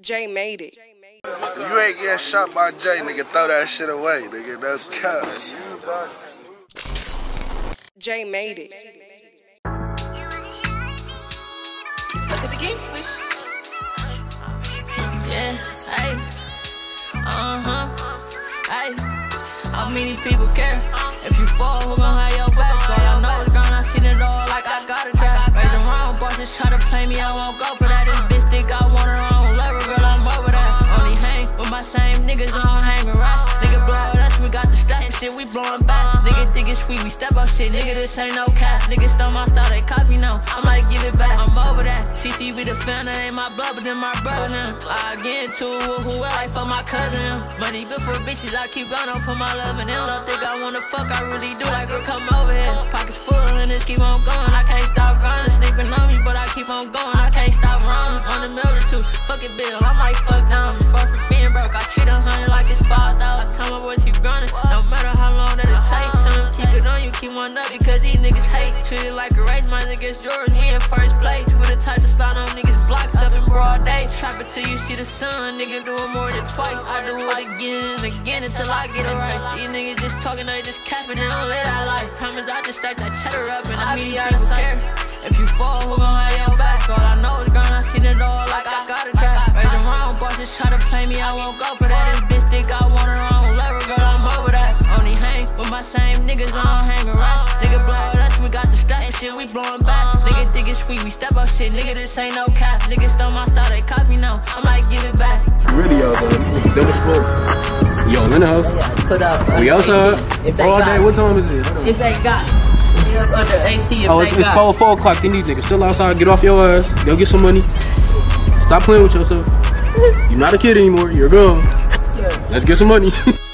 Jay made it. You ain't getting shot by Jay, nigga. Throw that shit away, nigga. That's cap. Jay made it. Look at the game switch. Yeah, hey. Uh huh. Hey. How many people care? If you fall, who gon' have your back? All I know is gone, I seen it all like I got a trap. Raise around, bosses try to play me, I won't go for that. Shit, we blowin' back. Nigga think it's sweet, we step up shit, nigga, this ain't no cap. Nigga stole my style, they copy now. I'm like, give it back, I'm over that. CT be the fan, that ain't my blood, but then my brother now. I get into it with who else, like for my cousin. Money good for bitches, I keep on for my love in them. Don't think I wanna fuck, I really do. Like, girl, come over here. Pockets full and this keep on going. I can't stop grinding, sleeping on me, but I keep on going. I can't stop running on the middle two. Fuck it, bill. I might fuck down before from being broke. I treat a hundred like it's five thousand. Keep one up because these niggas hate. Treat it like a race, mine against yours. We in first place. We the type to slide on niggas blocks up in broad day. Trap it till you see the sun, nigga do it more than twice. I do it again and again until I get it right. These niggas just talking, they just capping, they don't live that life. Promise I just stack that cheddar up and I be out of sight. If you fall, who gon' have your back? All I know is gone, I seen it all like I got a trap. Raise around, bosses try to play me, I won't go for that. This bitch think I want shit, we blowin' back. Nigga think it's sweet, we step up shit, nigga, this ain't no cap. Nigga stole my style, they copy now. I'm like, give it back. Really, y'all, though. That was full. Yo, I'm in the house. Put up. We outside. All got day. What time is it? If they got under AC, if Oh, they it's, it's 4, 4 o'clock. Then these niggas still outside. Get off your ass. Go get some money. Stop playing with yourself. You're not a kid anymore. You're grown. Let's get some money.